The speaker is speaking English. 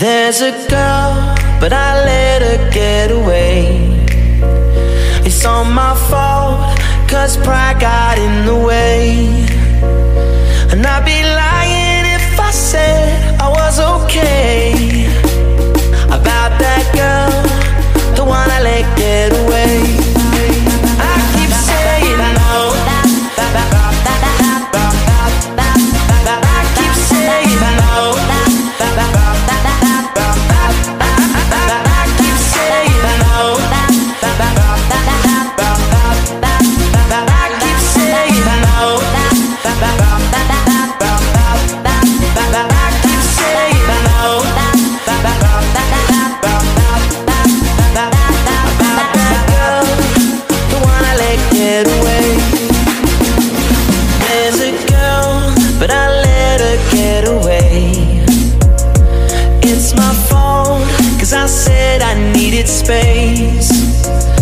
There's a girl, but I let her get away. It's all my fault, cause pride got in the way. space.